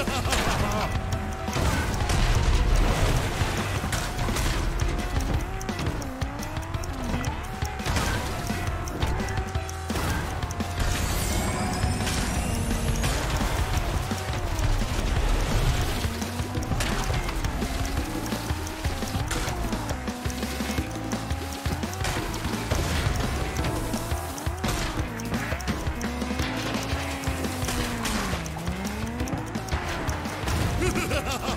Ha ha ha! Ha ha ha!